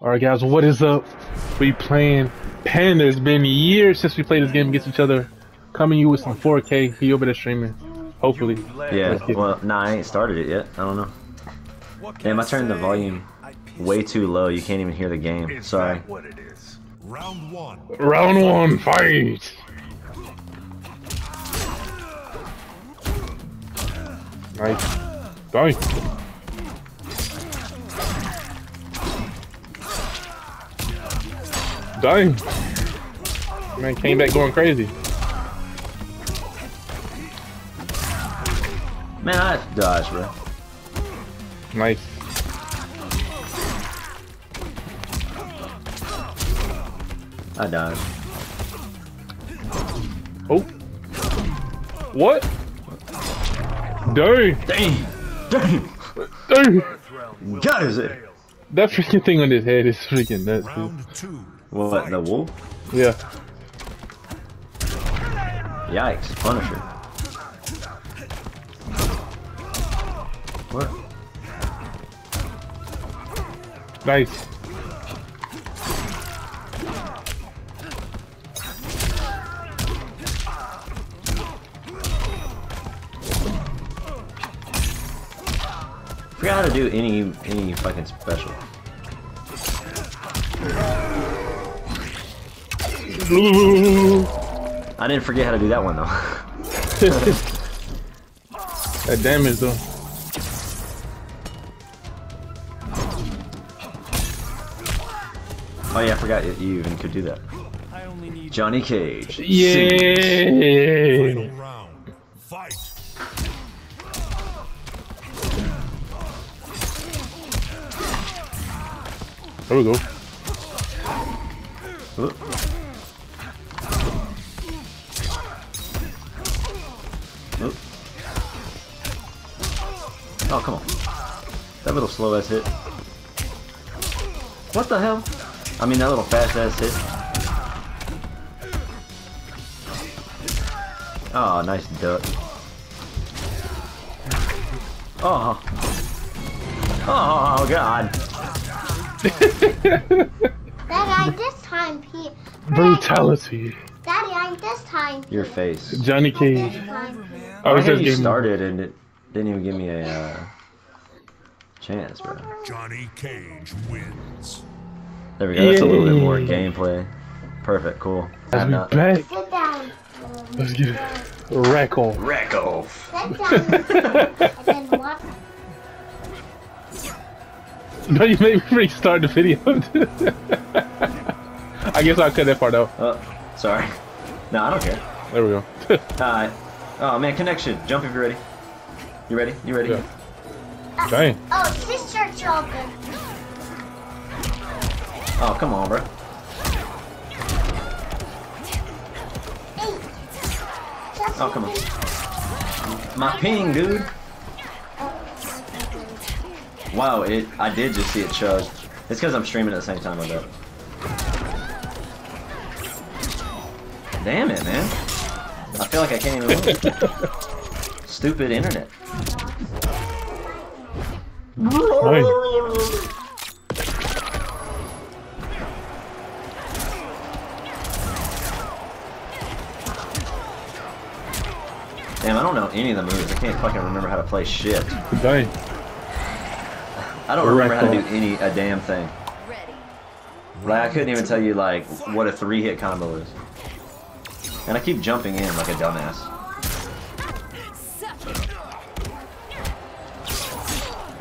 Alright guys, what is up? We playing Panda. It's been years since we played this game against each other. Coming you with some 4K. He over there streaming. Hopefully. Yeah, well, nah, I ain't started it yet. I don't know. Damn, I turned the volume way too low. You can't even hear the game. Sorry. What it is. Round one. Round one, fight! Nice. Die. Dying. Man came back going crazy. Man, I have to dodge, bro. Nice. I died. Oh. What? Dang. Dang! Dang! Dang. God, is it? That freaking thing on his head is freaking nuts, dude. Round two. What, the wolf? Yeah. Yikes, Punisher. What? Nice. Forgot how to do any any fucking special. I didn't forget how to do that one though. that damage though. Oh yeah, I forgot you you even could do that. Johnny Cage. Yeah. Final round. Fight. There we go. Oop. Little slow ass hit. What the hell? I mean, that little fast ass hit. Oh, nice duck. Oh. Oh, God. Daddy, I this time, Pete. Brutality. Daddy, I this time. Your face. Johnny Cage. I I was just you getting started and it didn't even give me a uh, chance, bro. Johnny Cage wins. There we go. That's a little bit more gameplay. Perfect. Cool. As we not. back. Let's get it. Rack off. Wreck off. Sit down. and then? No, you made me restart the video. I guess I'll cut that part out. Oh, sorry. No, I don't care. There we go. Alright. Oh man, connection. Jump if you're ready. You ready? You ready? Yeah. Dang. Oh, sister joker. Oh, come on, bro. Eight. Just Oh, come on. My ping, dude. Wow, it. I did just see it chug. It's because I'm streaming at the same time, I bet. Damn it, man. I feel like I can't even win. Stupid internet. Nice. Damn, I don't know any of the moves. I can't fucking remember how to play shit. I don't remember how to do any a damn thing. Like I couldn't even tell you like what a three hit combo is. And I keep jumping in like a dumbass.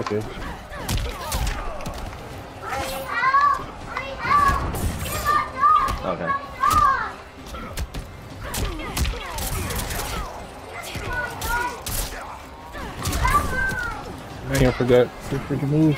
Okay. Hurry out. Hurry out. Get my dog. Okay. I forgot. Good freaking move.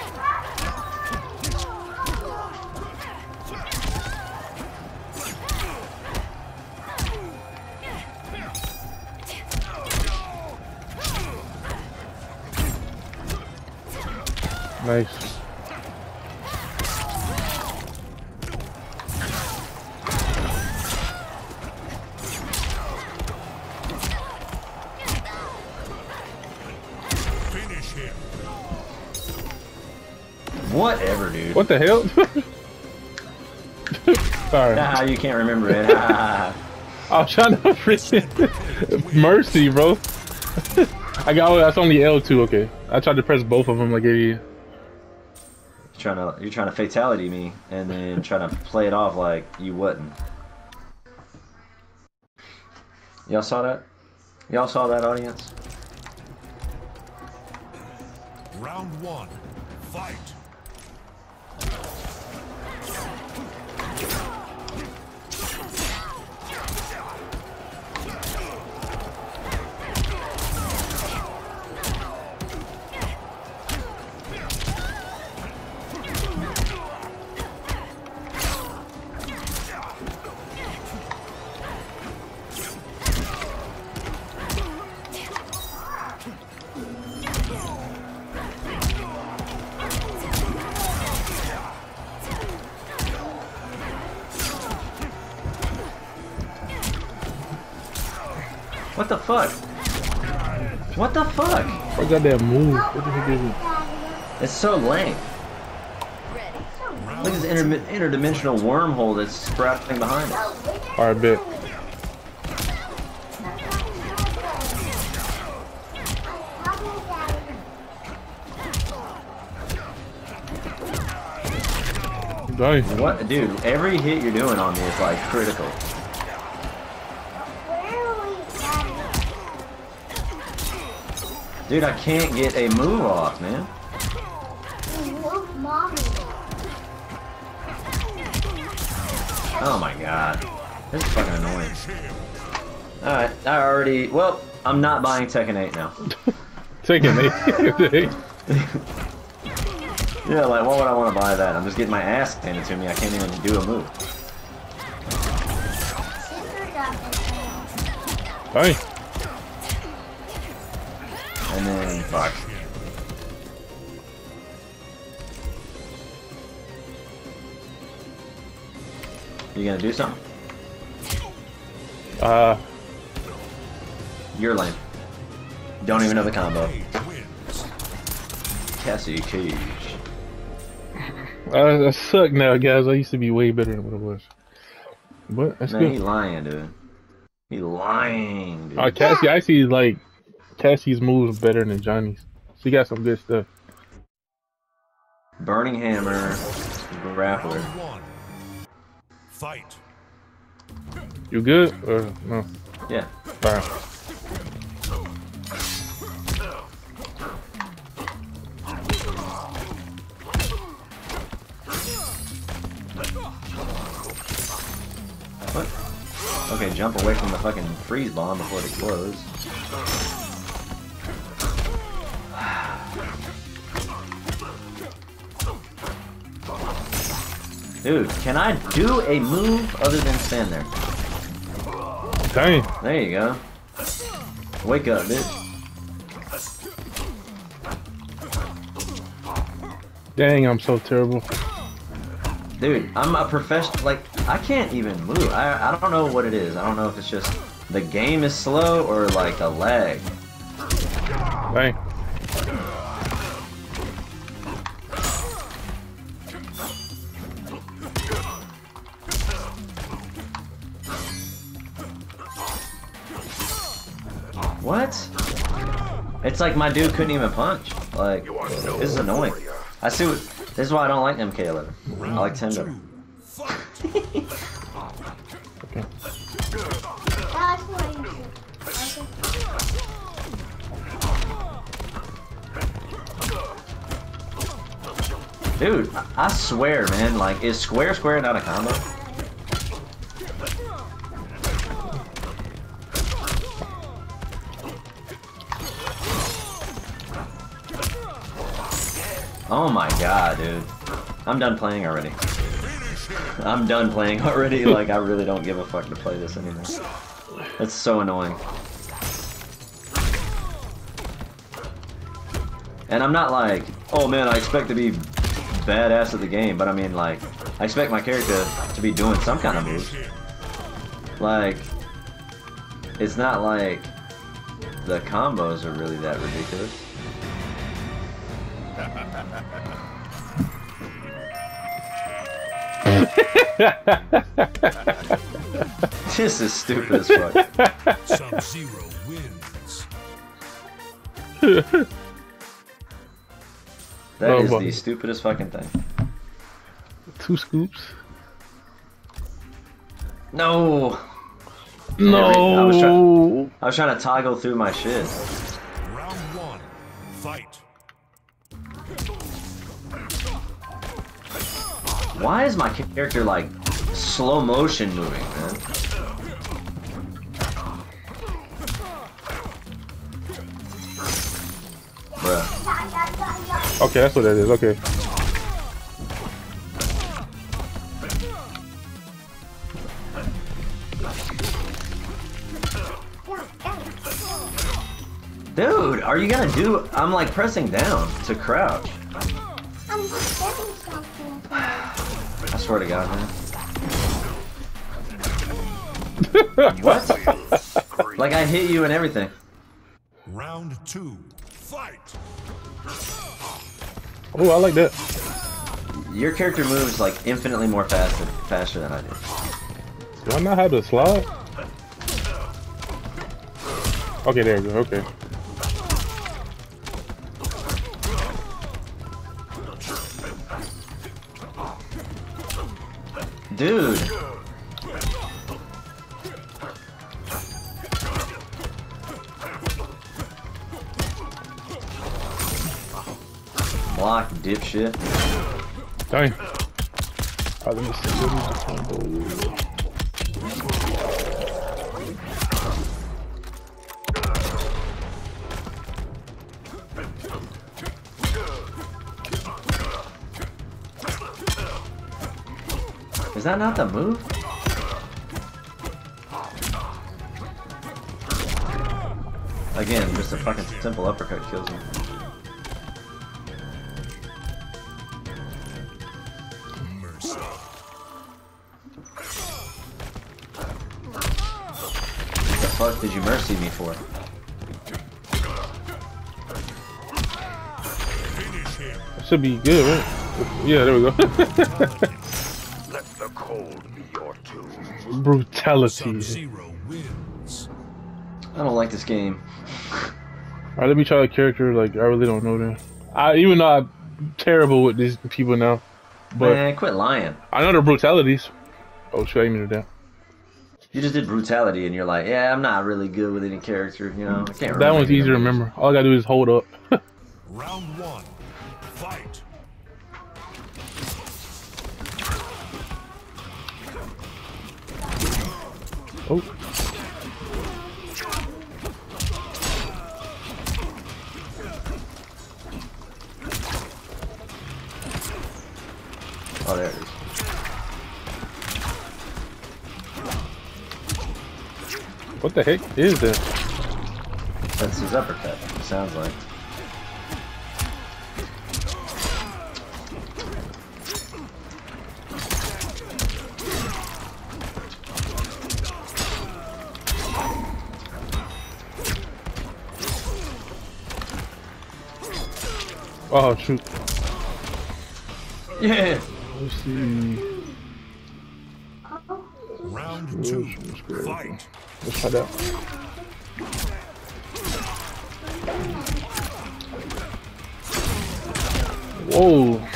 The hell? Sorry. Ah, you can't remember it. Ah. I was trying to freaking mercy, bro. I got. Oh, that's only L2. Okay. I tried to press both of them like a. trying to you're trying to fatality me and then trying to play it off like you wouldn't. Y'all saw that? Y'all saw that audience? Round one. Fight. Fuck? What the fuck? What got that move? What the heck is it? It's so lame. Look at this inter interdimensional wormhole that's sprouting behind it. Alright, bet. Dang. What, dude? Every hit you're doing on me is like critical. Where are we Dude, I can't get a move off, man. at? Move mommy. Oh my god. This is fucking annoying. Alright, I already. Well, I'm not buying Tekken 8 now. Taking it. Yeah, like, why would I want to buy that? I'm just getting my ass handed to me. I can't even do a move. Sister You gonna do something? Uh, You're lame. Don't even know the combo. Cassie Cage. I, I suck now, guys. I used to be way better than what I was. But that's Man, he lying, dude. He lying, dude. Uh, Cassie, I see like Cassie's moves better than Johnny's. She got some good stuff. Burning Hammer, Grappler. Round one. Fight. You good or no? Yeah. Alright. What? Okay, jump away from the fucking freeze bomb before it explodes. Dude, can I do a move other than stand there? Dang. There you go. Wake up, bitch. Dang, I'm so terrible. Dude, I'm a professional. Like, I can't even move. I, I don't know what it is. I don't know if it's just the game is slow or like a lag. Dang. It's like my dude couldn't even punch. Like, this is annoying. I see what. This is why I don't like MK11. I like Tendo. Okay. That's what you should. Dude, I- I swear, man. Like, is square square not a combo? Oh my god, dude. I'm done playing already. I'm done playing already. Like, I really don't give a fuck to play this anymore. That's so annoying. And I'm not like, oh man, I expect to be badass at the game, but I mean like, I expect my character to be doing some kind of moves. Like, it's not like the combos are really that ridiculous. This is stupid as fuck. Sub Zero wins. That Oh, is boy. the stupidest fucking thing. Two scoops. No! No. I was try- I was trying to toggle through my shit. Why is my character like slow motion moving, man? Bruh. Okay, that's what that is. Okay. Dude, are you gonna do? I'm like pressing down to crouch. Swear to God, man. what? Like I hit you and everything. Round two. Fight. Oh, I like that. Your character moves like infinitely more faster, faster than I do. Do I not have the slide? Okay, there we go. Okay. Dude. Block, dipshit. Dang. That not the move? Again, just a fucking simple uppercut kills me. What the fuck did you mercy me for? Should be good, right? Yeah, there we go. Brutality. I don't like this game. Alright, let me try a character. Like, I really don't know them. I even though I'm terrible with these people now, but Man, quit lying. I know their brutalities. Oh, should I even do that? You just did brutality and you're like, yeah, I'm not really good with any character, you know? I can't remember. That one's any easy to remember. All I gotta do is hold up. Round one. Fight. Oh, Oh, there it is. what the heck is this? That's his uppercut, it sounds like. Oh shoot. Yeah! Let's see. Round two. Let's go. Fight. Let's try that. Whoa.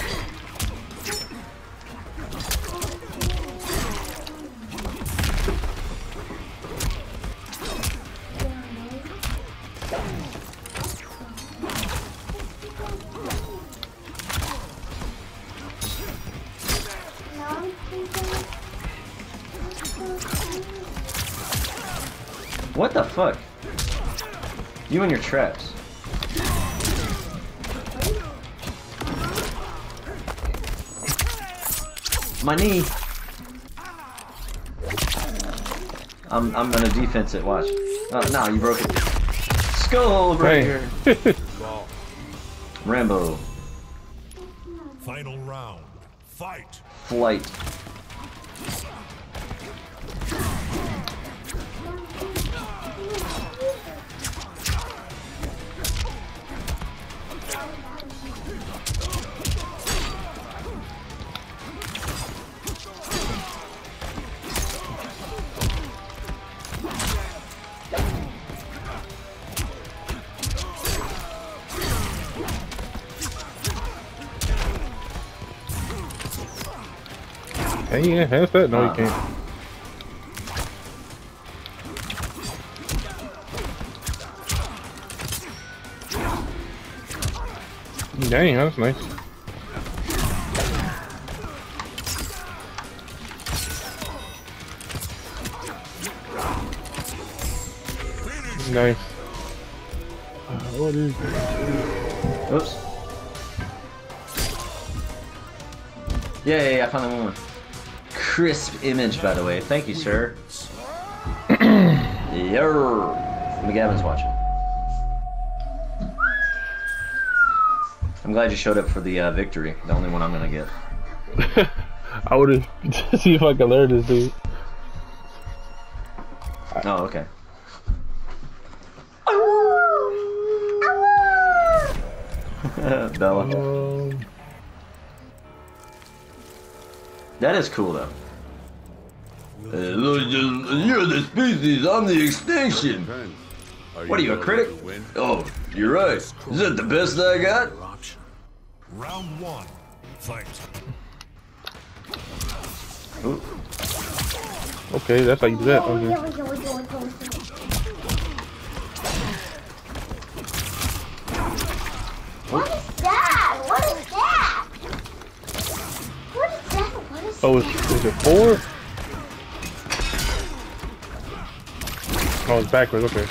Traps. My knee. I'm I'm gonna defense it. Watch. Uh, oh, no, you broke it. Skull breaker. Hey. Rambo. Final round. Fight. Flight. Can you enhance that? No, you can't. Dang, that's nice. Nice. Uh, what is it? Oops. Yeah, yeah, yeah, I found the one. Crisp image, by the way. Thank you, sir. Yer. McGavin's watching. I'm glad you showed up for the uh, victory. The only one I'm gonna get. I would have see if I could learn this dude. Oh, okay. Bella. Um, That is cool though. Uh, you're the species, I'm the extinction. What are you, a critic? Oh, you're right. Is that the best I got? Round one. Fight. Ooh. okay, that's how you do that. Oh, Okay. What is that? What is that? What is that? What is Oh, is, is it forward? Oh, it's backwards. Okay.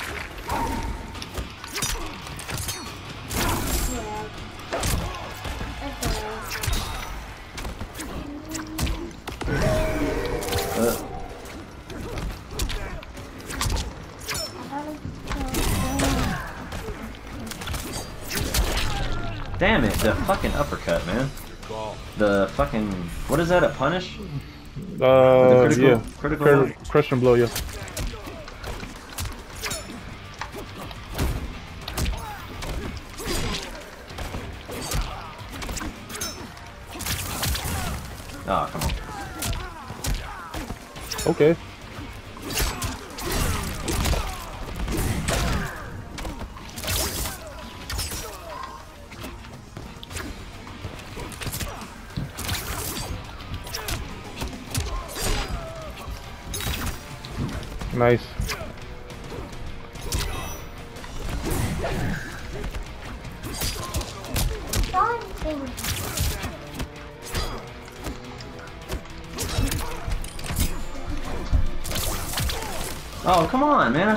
Damn it, the fucking uppercut, man. The fucking what is that? A punish? Uh, critical- yeah. critical crush and blow, yeah.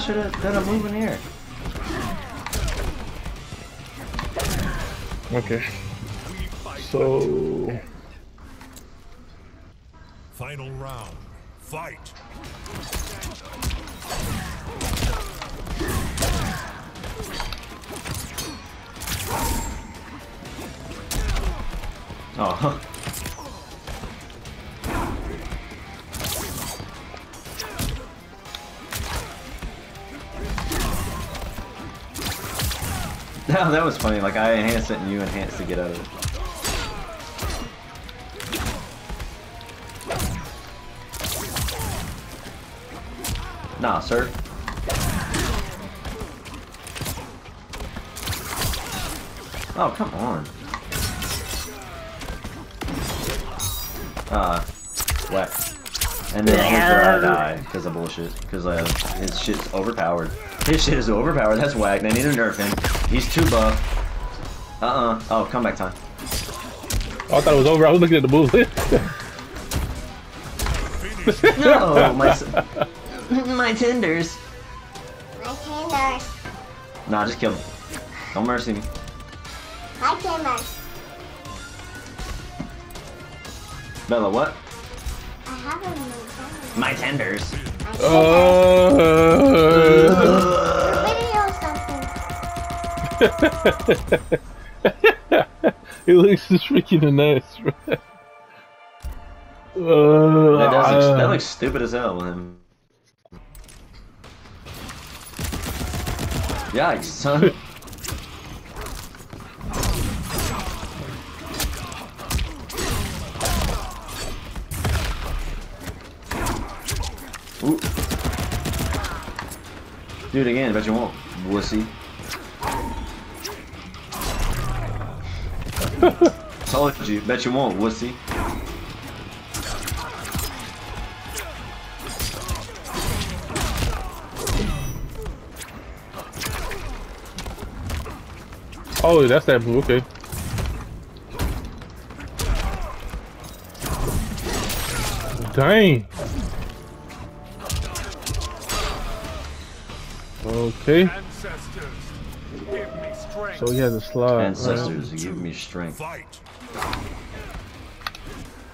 Should have done a move in here. Okay. So No, that was funny. Like I enhanced it and you enhanced to get out of it. Nah, sir. Oh, come on. Uh, whack. And then Hezbollah die because of bullshit. Because uh, his shit's overpowered. His shit is overpowered. That's whack. They need to nerf him. He's too buff. Uh-uh. Oh, comeback time. I thought it was over. I was looking at the bullet. No, my s- my tenders. My tenders. Nah, just kill him. Don't mercy me. My tenders. Bella, what? I have a new tenders. My tenders. My Uh, it looks just freaking nice. bro. Uh, That, does look, that uh, looks stupid as hell him. Yikes, son. Ooh. Do it again, bet you won't, wussy. Told you. Bet you won't, wussy. Oh, that's that blue. Okay. Dang. Okay. Ancestors. So he has a slide. right? Ancestors, give me strength. Fight.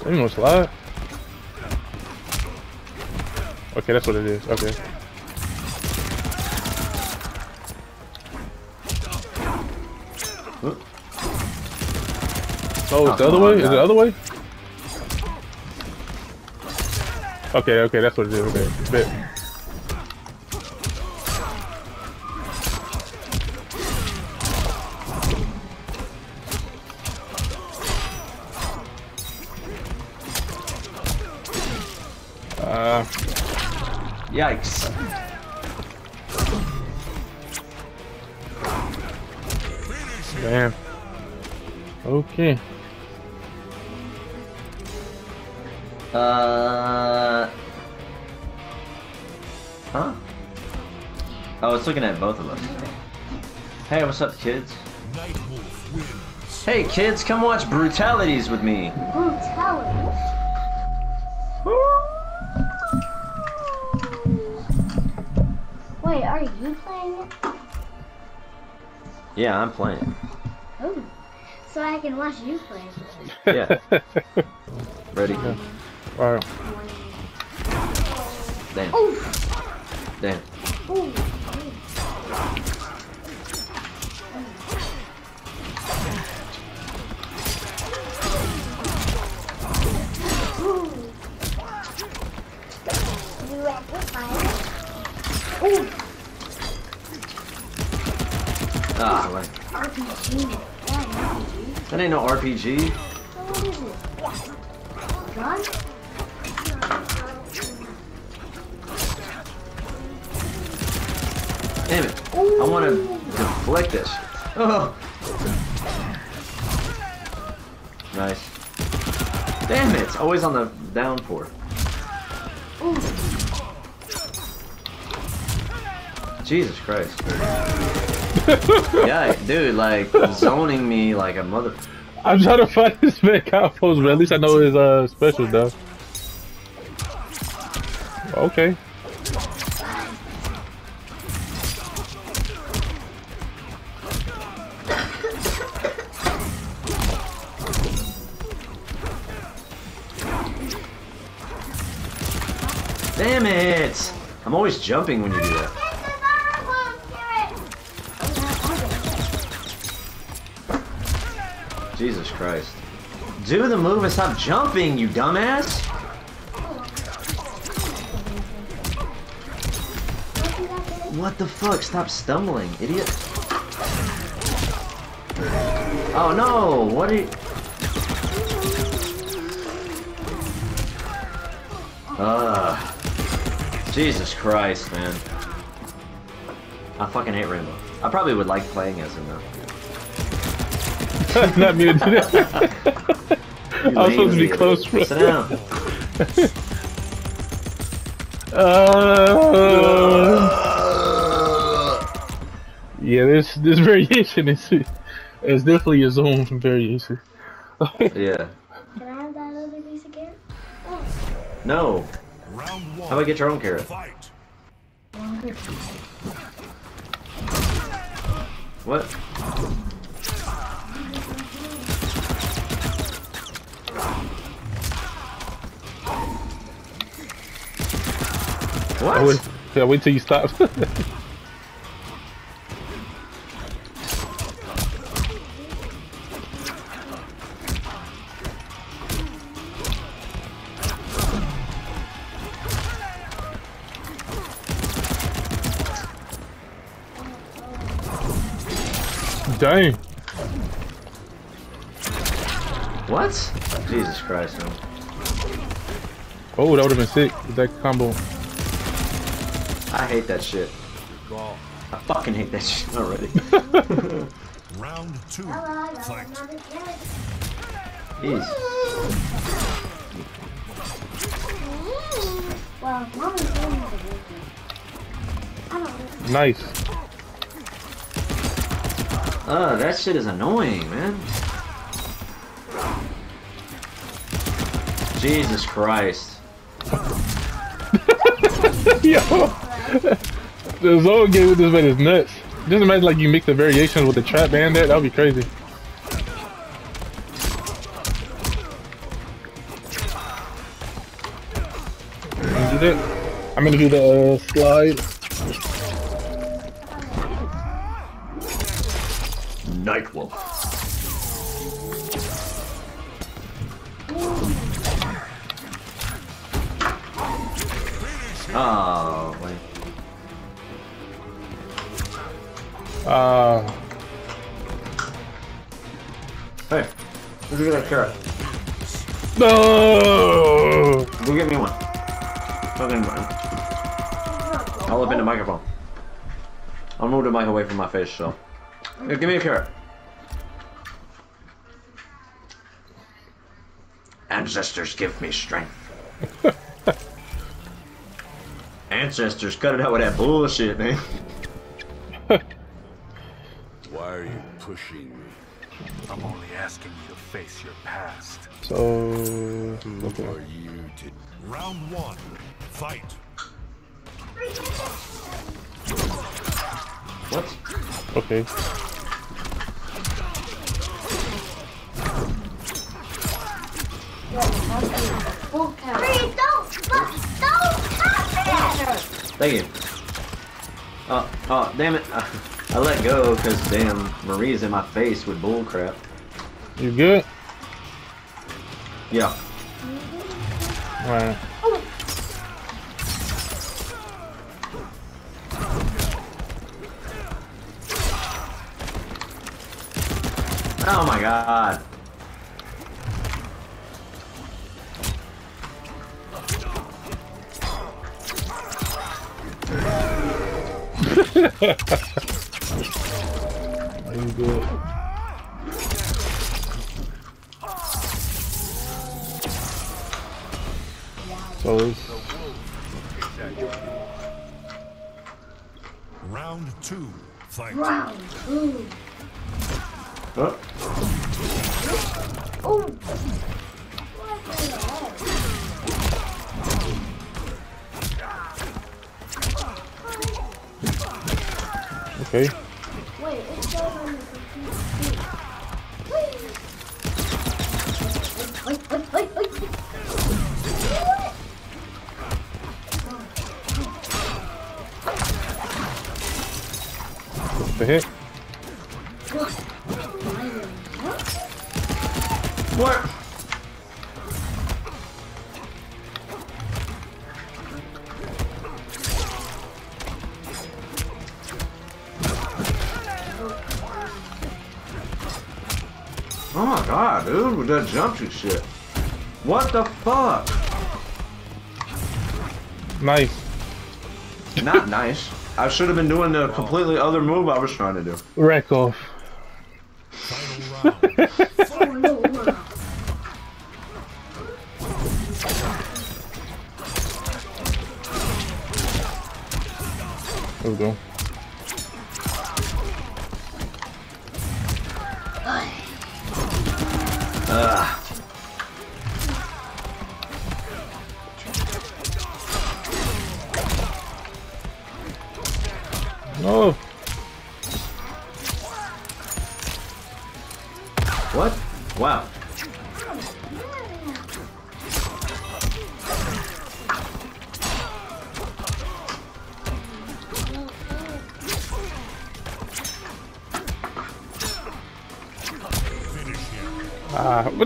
Ain't no slide. Okay, that's what it is. Okay. Oh, oh, it's Oh, the other way? on, Is it the other way? Okay, okay, that's what it is. Okay, bet. Yikes. damn. Okay. Uh. Huh? I was looking at both of us. Hey, what's up, kids? Night Wolf wins. Hey, kids, come watch Brutalities with me. Yeah, I'm playing. Oh. So I can watch you play. Yeah. what is it? Gun? Damn it. I want to deflect this. Oh. Nice. Damn it. Always on the down for. Jesus Christ. yeah, dude, like zoning me like a mother. I'm trying to find this man outpost, but at least I know his uh special though. Okay. Damn it! I'm always jumping when you do that. Jesus Christ. Do the move and stop jumping, you dumbass! What the fuck? Stop stumbling, idiot. Oh no! What are you... Ugh. Jesus Christ, man. I fucking hate Rainbow. I probably would like playing as him though. Not me to do I was supposed to be close, bro. idiot. Sit down. Uh, yeah, this this variation is is definitely its own variation. Yeah. Can I have that other piece of carrot? Oh, No. How about get your own carrot? What? What? I wait, yeah, wait till you stop. Dang. What? Jesus Christ, man. Oh, that would have been sick with that combo. I hate that shit. I fucking hate that shit already. Round two. hello, I got Fight. Jeez. Well, mommy's doing the work. I don't know. Nice. Uh, that shit is annoying, man. Jesus Christ. Yo, the Zone game with this man is nuts. Just imagine like you mix the variations with the trap bandit. That would be crazy. That. I'm gonna do the uh, slide. Look at that carrot. no. Go get me one. Fucking one. I'll up in the microphone. I'll move the mic away from my face, so. Here, give me a carrot. Ancestors give me strength. Ancestors, cut it out with that bullshit, man. Why are you pushing me? I'm only asking you to face your past. So, Who okay. are you to Round one. Fight. What? Okay. Full don't, don't, don't stop it! Thank you. Oh, oh, damn it. I, let go because damn, Marie's in my face with bullcrap. You good? Yeah. Alright. Oh my god. Good? So it's Round two. Fight. Round two. Oh, Oh. okay. Hit. That jump shoot shit. What the fuck? Nice. Not nice. I should have been doing the completely other move I was trying to do. Rack off.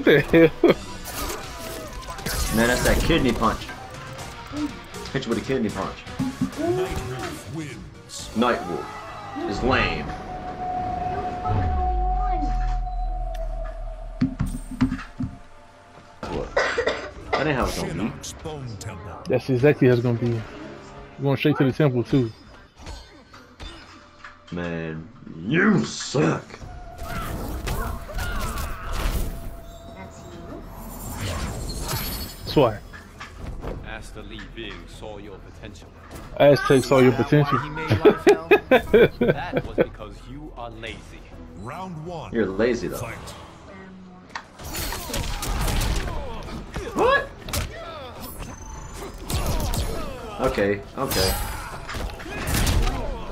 What the hell? Man, that's that kidney punch. Hit you with a kidney punch. Nightwolf is lame. That ain't how it's gonna be. Shinnok's Bone Temple. That's exactly how it's gonna be. We're going straight to the temple too. Man, you suck. Swat. Master Li Bing saw your potential. Aztec saw your potential. Why made life hell? that was because you are lazy. Round one. You're lazy though. Fight. What? Okay, okay.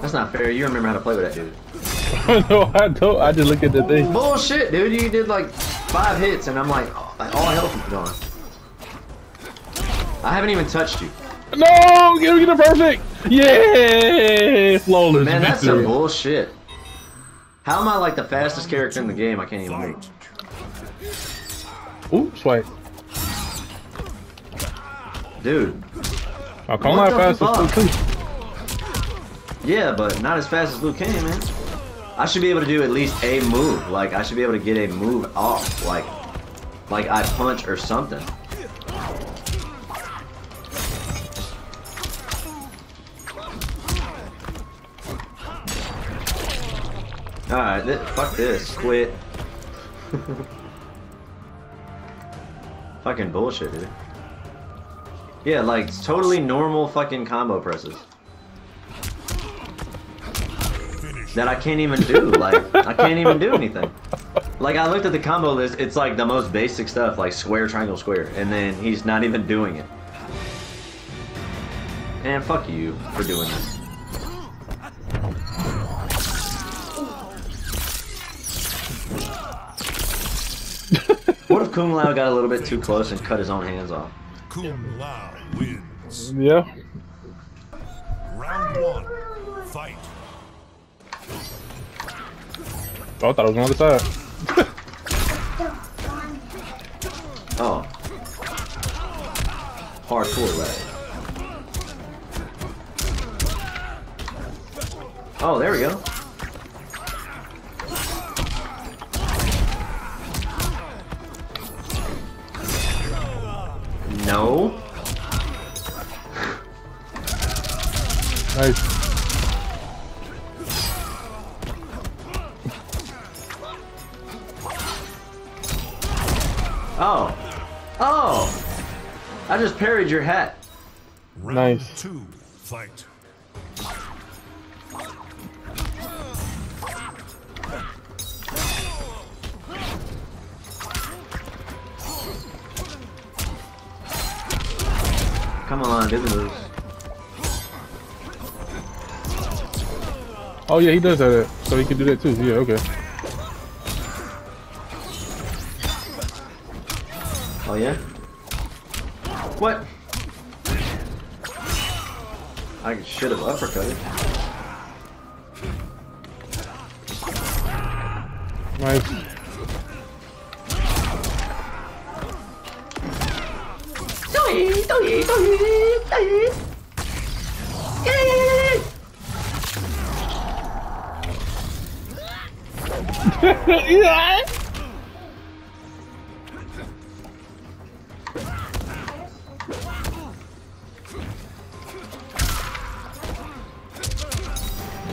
That's not fair. You remember how to play with that dude. no, I don't. I just look at the thing. Bullshit, dude. You did like five hits, and I'm like, oh, all health is gone. I haven't even touched you. No, give me the perfect. Yeah, flawless. Man, that's some bullshit. How am I like the fastest character in the game? I can't even. Fight. Ooh, swipe. Dude, Oh, come What on, the fast too. yeah, but not as fast as Liu Kang, man. I should be able to do at least a move. Like, I should be able to get a move off. Like, like I punch or something. Alright, th fuck this. Quit. fucking bullshit, dude. Yeah, like, totally normal fucking combo presses. That I can't even do. Like I can't even do anything. Like I looked at the combo list, it's like the most basic stuff, like square, triangle, square, and then he's not even doing it. And fuck you for doing this. Kung Lao got a little bit too close and cut his own hands off? Kung Lao wins. Yeah. Round one. Fight. Oh, I thought it was on the other side. Oh. Hardcore right. Oh, there we go. No. Nice. Oh. Oh. I just parried your hat. Round Nice. two. Fight. Come on, do the moves. Oh yeah, he does have that, so he can do that too. Yeah, okay. Oh yeah? What? I should have uppercutted. Nice.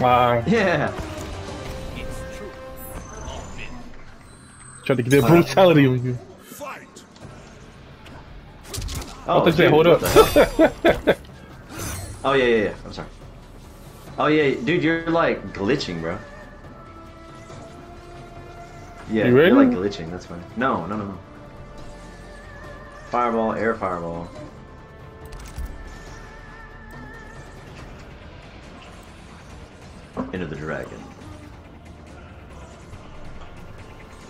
Wow. Yeah. Get that brutality on you. Fight. Oh, oh you said, dude, hold up. oh yeah, yeah, yeah. I'm sorry. Oh yeah, dude, you're like glitching, bro. Yeah, You you're ready? like glitching. That's fine. No, no, no, no. Fireball, air fireball. Into the dragon.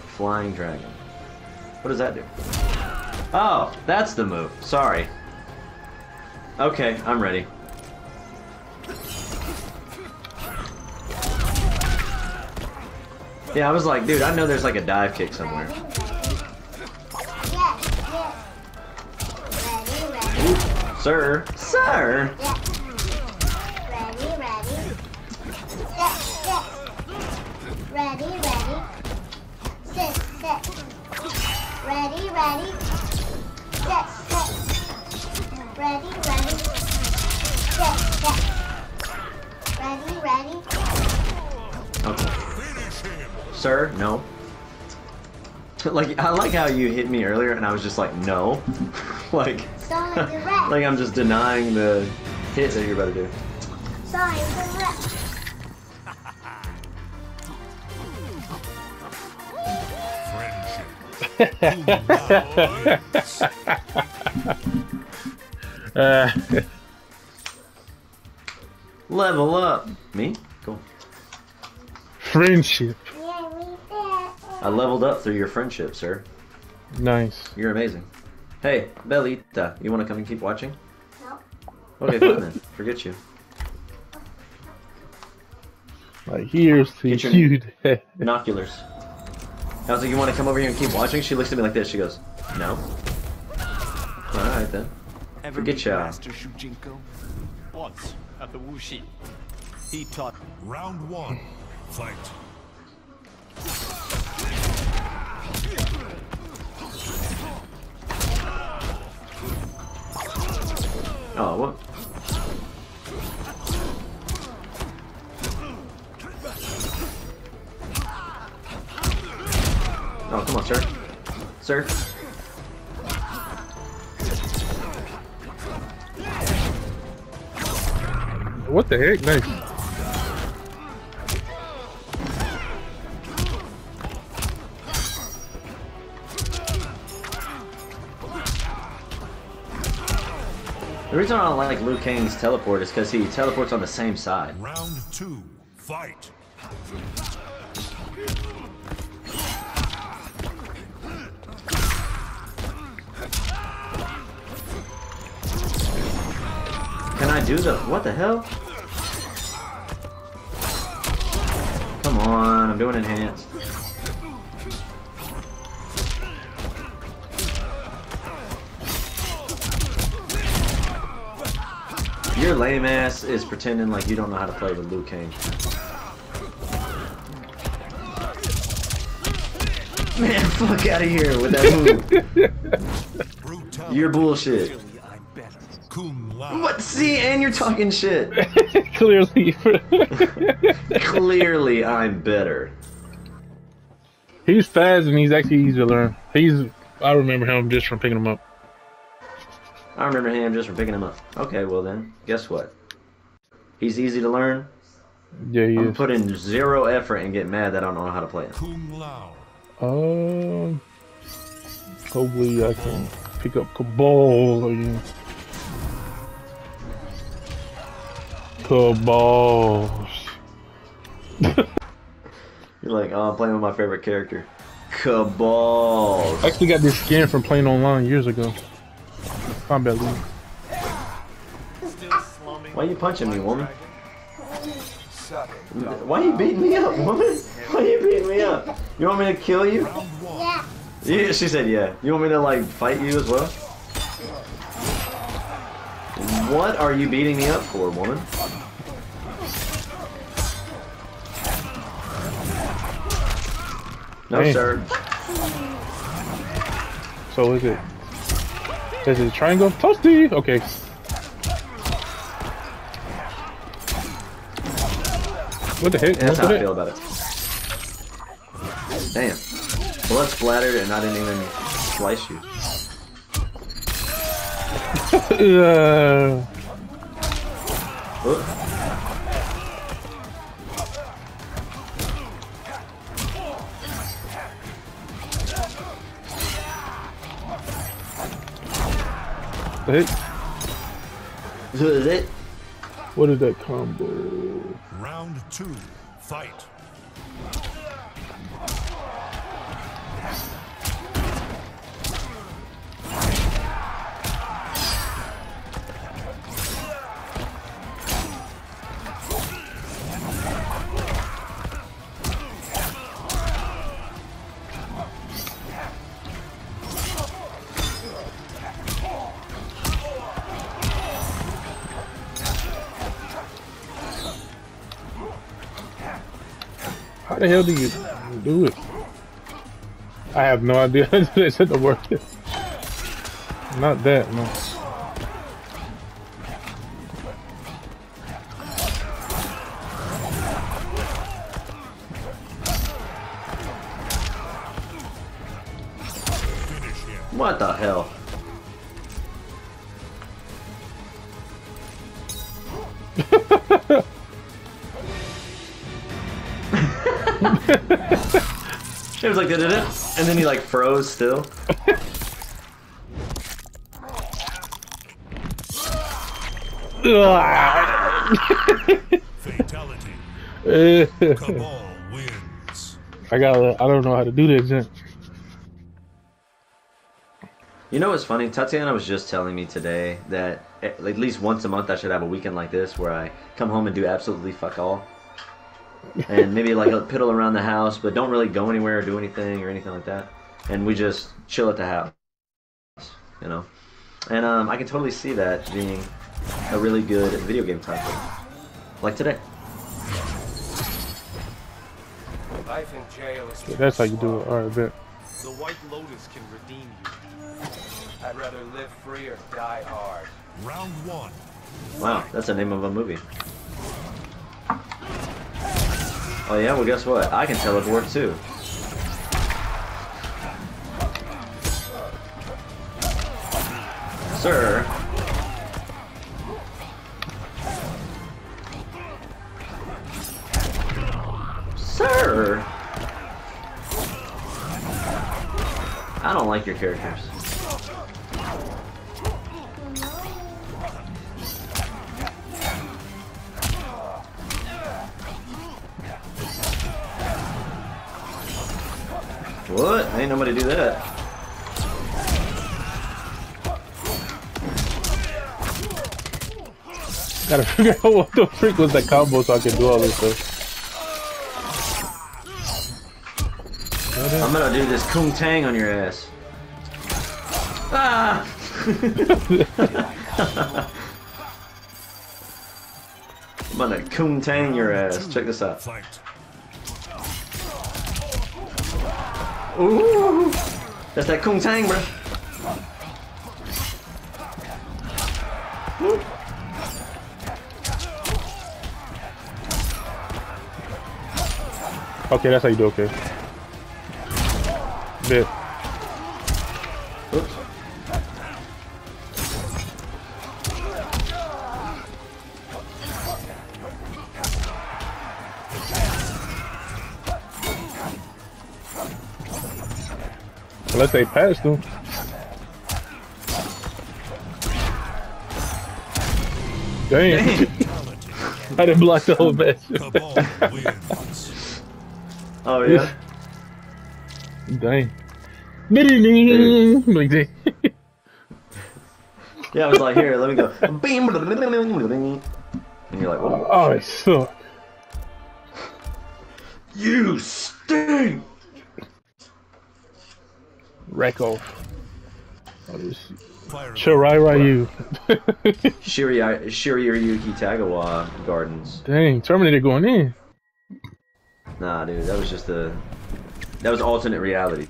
Flying dragon. What does that do? Oh, that's the move. Sorry. Okay, I'm ready. Yeah, I was like, dude, I know there's like a dive kick somewhere. Sir, sir. Yes. Ready, ready. Yes, yes. Ready, ready. Sit, sit. Ready, ready. Yes, sit. Ready, ready. Yes, yes. Ready, ready. Okay. Sir, no. Like, I like how you hit me earlier and I was just like, no. like, Sorry, direct. Like I'm just denying the hit that you're about to do. Sorry, direct. uh, Level up. Me? Cool. friendship. Yeah, we that. I leveled up through your friendship, sir. Nice. You're amazing. Hey, Belita, you want to come and keep watching? No. Okay, fine then. Forget you. Like here's the Get your- Binoculars. I was like, you want to come over here and keep watching? She looks at me like this. She goes, no. Alright then. Ever Forget meet ya. Master Shujinko? Once, at the Wu Shi. He taught Round one. Fight. Oh, what? Oh, come on, sir. Sir. What the heck? Nice. I don't like Liu Kang's teleport is because he teleports on the same side. Round two. Fight. Can I do the... What the hell? Come on, I'm doing enhanced. Your lame ass is pretending like you don't know how to play with Liu Kang. Man, fuck out of here with that move. You're bullshit. I'm better. Kung Lao. What? See, and you're talking shit. Clearly. Clearly, I'm better. he's fast and he's actually easy to learn. He's. I remember him just from picking him up. I remember him just from picking him up. Okay, well then, guess what? He's easy to learn. Yeah, he I'm is. putting zero effort and get mad that I don't know how to play it. Kung Lao. Um. Hopefully, I can pick up Cabal again. Cabals. You're like, oh, I'm playing with my favorite character. Cabal. I actually got this skin from playing online years ago. Kombat League. Why you punching me, woman? Why are you beating me up, woman? Why are you beating me up? You want me to kill you? Yeah. Yeah, she said yeah. You want me to like fight you as well? What are you beating me up for, woman? No, Hey. sir. So is it? This is a triangle? Toasty! Okay. What the heck? That's how I feel about it. Damn. Blood splattered and I didn't even slice you. Uh, Oop. the heck? Is it? What is that combo? Round two. Fight. The hell do you do it? I have no idea. They said the word. Not that, no. Then he like froze still. Fatality. I Cabal wins. gotta. I don't know how to do this. Yet. You know what's funny? Tatiana was just telling me today that at at least once a month I should have a weekend like this where I come home and do absolutely fuck all. And maybe like a piddle around the house, but don't really go anywhere or do anything or anything like that. And we just chill at the house. You know? And um, I can totally see that being a really good video game title. Like today. Life in jail is That's how you do it. All right, bet. The White Lotus can redeem you. I'd rather live free or die hard. Round one. Wow, that's the name of a movie. Oh yeah, well guess what? I can teleport too. Sir. Sir. I don't like your characters. What? Ain't nobody do that. Gotta figure out what the freak was that combo so I can do all this stuff. I'm gonna do this kung tang on your ass. Ah! I'm gonna kung tang your ass. Check this out. Ooh! That's that kung tang, bro. Okay, that's how you do. Okay. Bet. Unless they passed him. Dang. I didn't block the whole match. Oh yeah. Dang. Like that. Yeah, I was like, here, let me go. And you're like, what? Oh, it sucked. You stink! Wreck off. Oh. Shirai Ryu. Shiri Shirayuki Tagawa Gardens. Dang, Terminator going in. Nah, dude, that was just a. That was alternate reality.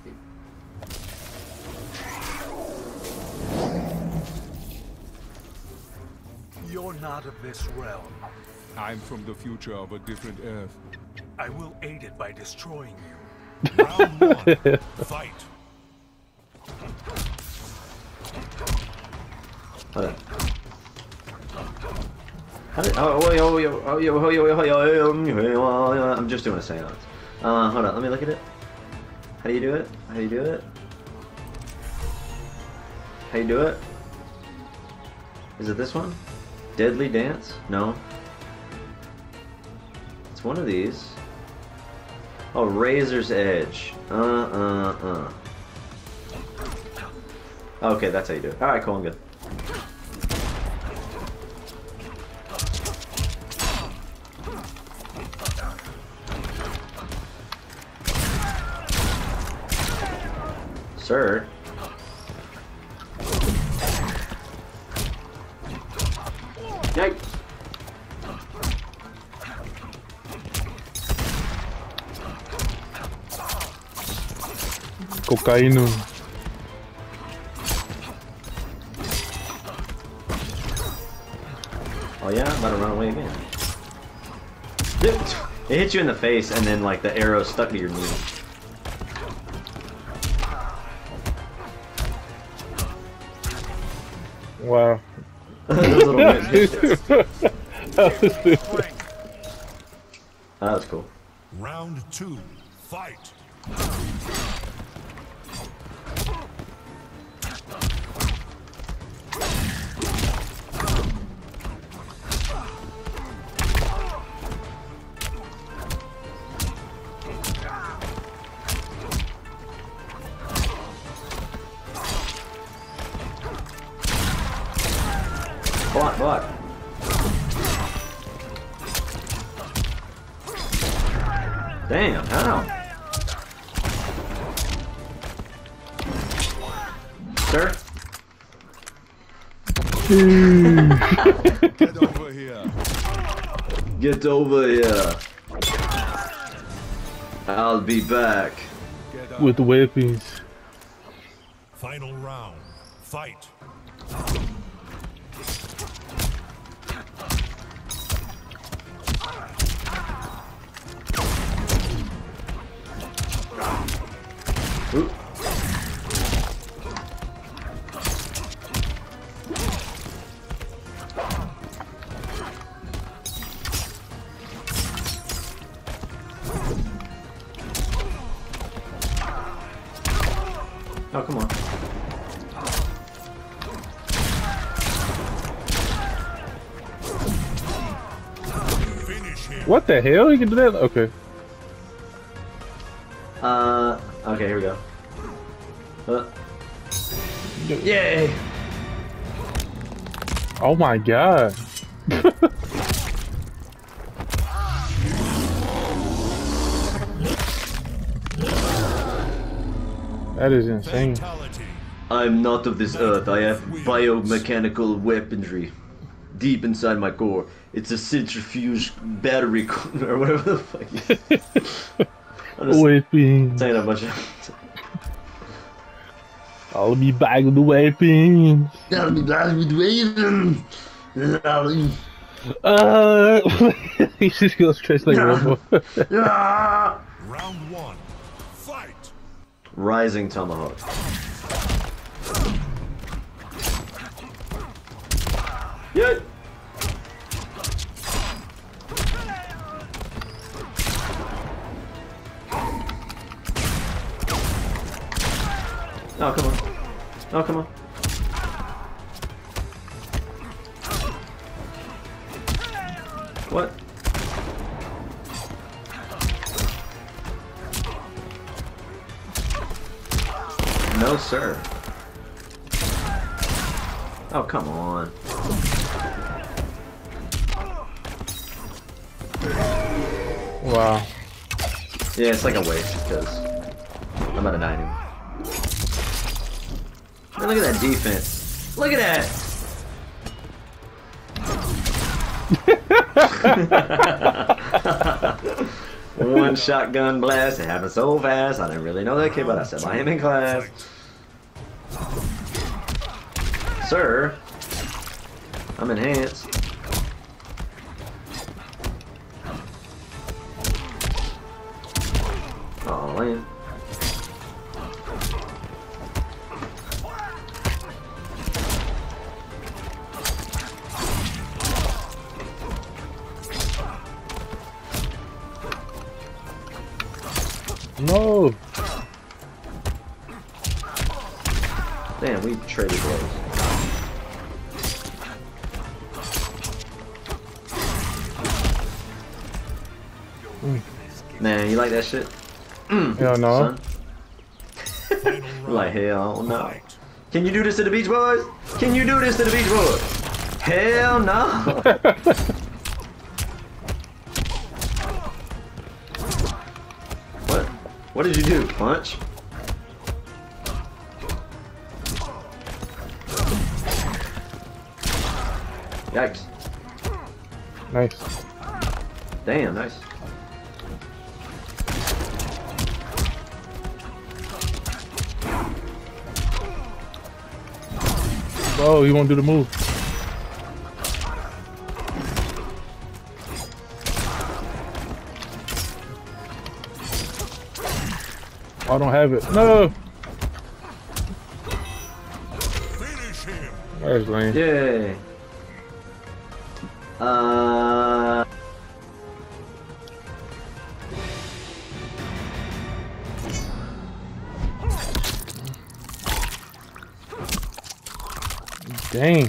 You're not of this realm. I'm from the future of a different Earth. I will aid it by destroying you. Round one. Fight. Hold on. I'm just doing a seance. Uh, hold on, let me look at it. How do you do it? How do you do it? How you do it? Is it this one? Deadly Dance? No. It's one of these. Oh, Razor's Edge. Uh, uh, uh. Okay, that's how you do it. Alright, cool, I'm good. Sir. Yikes. Cocaína. Oh yeah, I'm about to run away again. It hit you in the face and then like the arrow stuck to your knee. Wow. Those little bits. That was stupid. That was cool. Round two. Fight. With the weapons. What the hell? You can do that? Okay. Uh, okay, here we go. Uh. Yay! Oh my god. that is insane. I'm not of this earth. I have biomechanical weaponry deep inside my core. It's a centrifuge battery or whatever the fuck. it is. I'm just Weapons. saying a bunch of. I'll be back with the weapons. I'll be back with Raven. Uh, he just goes straight like Rambo. Round one. Fight. Rising tomahawk. Yeah. Oh, come on. Oh, come on. What? No, sir. Oh, come on. wow. Yeah, it's like a waste because I'm at a 90. Look at that defense. Look at that. One shotgun blast. It happened so fast. I didn't really know that kid, but I said by him in class. Sir, I'm enhanced. Oh man. No. Man, we traded blows. Mm. Man, you like that shit? Mm. Hell no. Son? Final round. Like hell no. Can you do this to the Beach Boys? Can you do this to the Beach Boys? Hell no. What did you do? Punch? Yikes. Nice. Damn, nice. Oh, he won't do the move. I don't have it. No! There's Lane. Yay! Uh... Dang.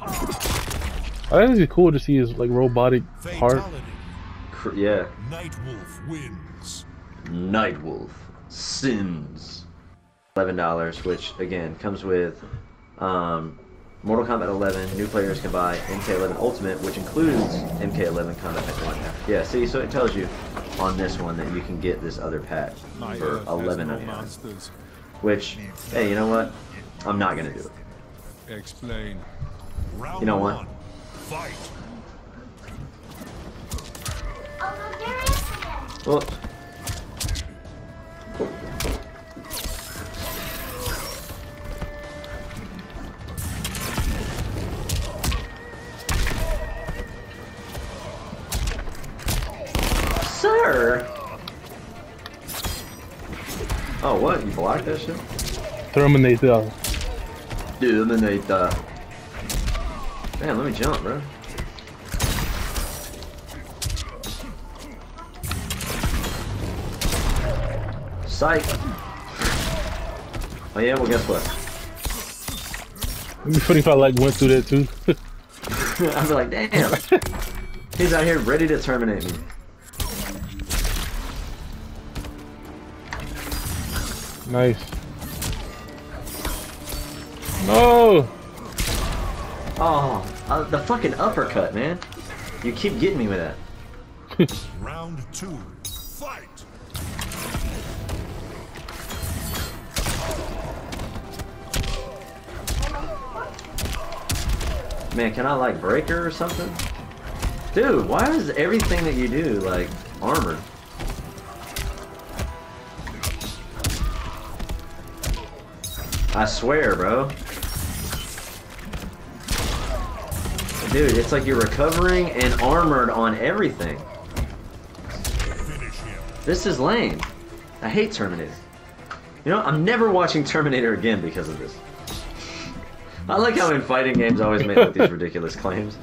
I think it'd be cool to see his like robotic Fatality. heart. Cr- Yeah. Nightwolf wins. Nightwolf sins. Eleven dollars, which again comes with um, Mortal Kombat 11. New players can buy MK11 Ultimate, which includes MK11 Kombat Pack One. Yeah, see, so it tells you on this one that you can get this other pack for Earth has eleven no ninety nine. Which, hey, you know what? I'm not gonna do it. Explain. Round You know what? Fight. Again. Well, sir. Oh, what? You blocked that shit? Terminate the Dominate the. Man, let me jump, bro. Psych. Oh yeah, well guess what? It'd be funny if I like went through that too. I'd be like, damn. He's out here ready to terminate me. nice. No! Oh, uh, the fucking uppercut, man. You keep getting me with that. Round two. Man, can I like break her or something? Dude, why is everything that you do like armored? I swear, bro. Dude, it's like you're recovering and armored on everything. This is lame. I hate Terminator. You know, I'm never watching Terminator again because of this. I like how in fighting games I always make like, these ridiculous claims.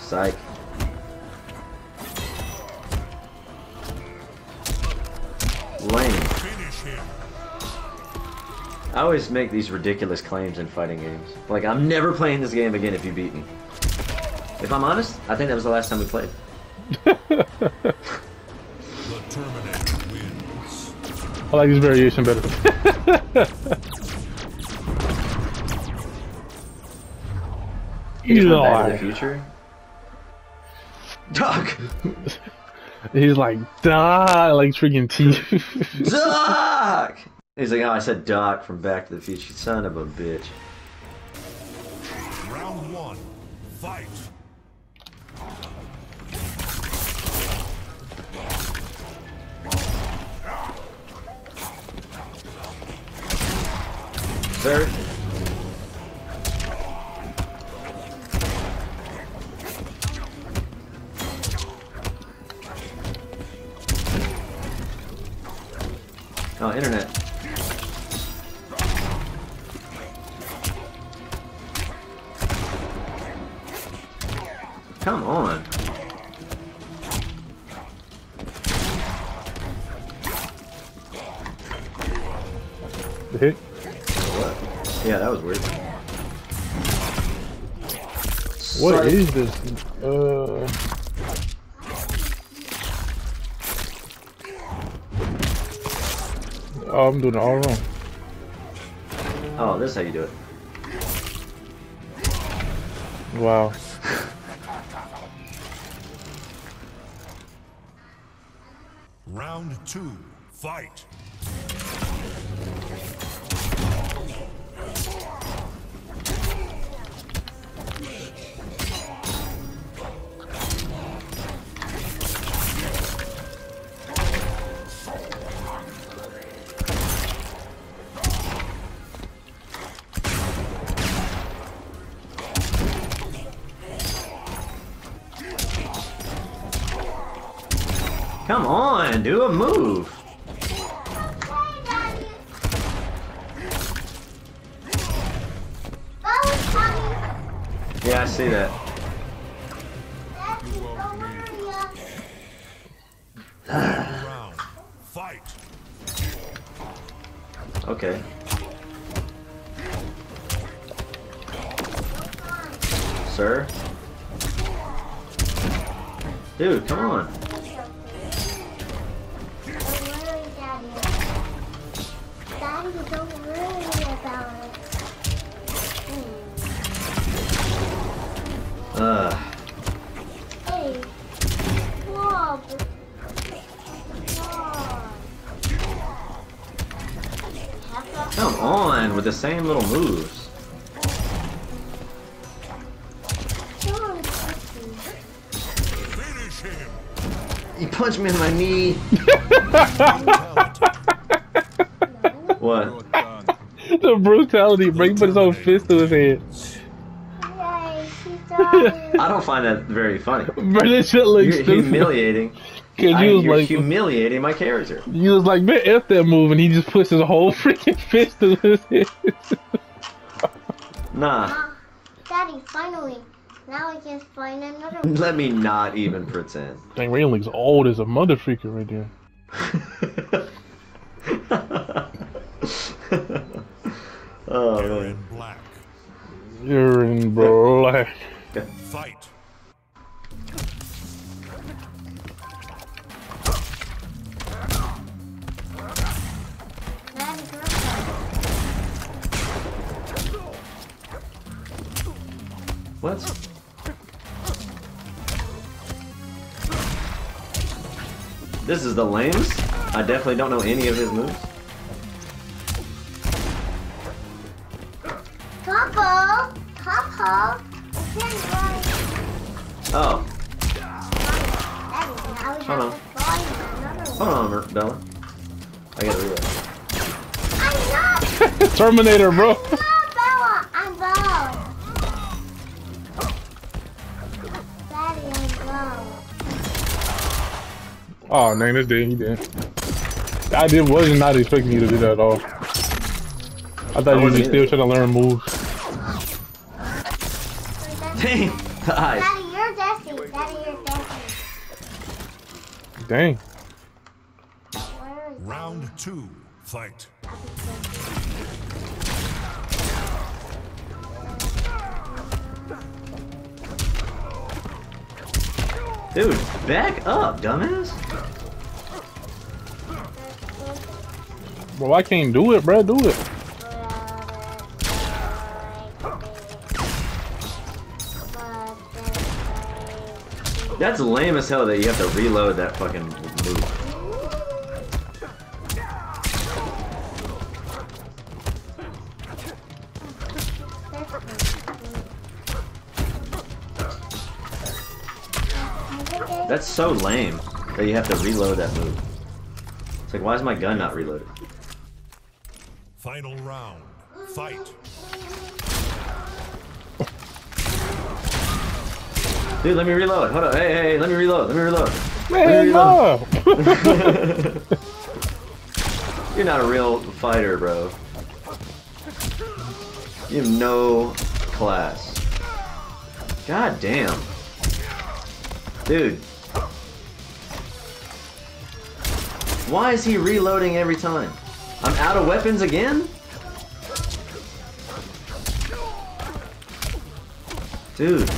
Psych. Lame. I always make these ridiculous claims in fighting games. Like, I'm never playing this game again if you beat me. If I'm honest, I think that was the last time we played. I like this variation better. He's He's from Back to the Future. Doc! he's like, die, like freaking teeth. Doc! He's like, oh, I said Doc from Back to the Future. Son of a bitch. Round one. Fight. Sir? Oh, internet. Come on. Hit. What? Yeah, that was weird. What Psych. is this? Uh, oh, I'm doing it all wrong. Oh, this is how you do it. Wow. Round two. Fight. Same little moves. Don't Finish him. You punched me in my knee. what? The brutality, bro. He put his own fist to his head. Yay, she's done. I don't find that very funny. Bro, that shit looks You're humiliating. Cause I- you was you're like, humiliating my character. you was like, man, F that move, and he just puts his whole freaking fist to his head. Nah, Ah, Daddy, finally. Now I can find another one. let me not even pretend. Dang, Raiden looks old as a mother freaker right there. oh You're man. in black. You're in black. Fight. What? This is the lames. I definitely don't know any of his moves. Couple, couple. It's right. Oh, Daddy, now we Hold on. have to find another hold on, Mer- Bella. I gotta reload. I'm not. Terminator, bro. Oh, man, this did. He did. I did wasn't expecting you to do that at all. I thought you were wasn't still trying to learn moves. Dang, the. Daddy, you're Desi. Daddy, you're Desi. Dang. Round two. Fight. Dude, back up, dumbass. Bro, I can't do it, bro. Do it. That's lame as hell that you have to reload that fucking move. So lame that you have to reload that move. It's like, why is my gun not reloaded? Final round. Fight. Dude, let me reload. Hold on. Hey, hey, hey, let me reload. Let me reload. Man, reload. no. You're not a real fighter, bro. You have no class. God damn. Dude. Why is he reloading every time? I'm out of weapons again? Dude.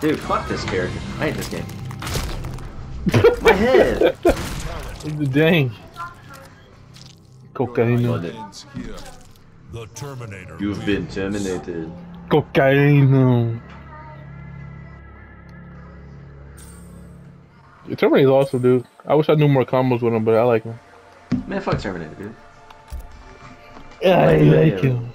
Dude, fuck this character. I hate this game. My head! Dang. Cocaine. Ends here. The Terminator. You've been terminated. Cocaine. Terminator's awesome, dude. I wish I knew more combos with him, but I like him. Man, fuck Terminator, dude. I Yeah, like yeah. him.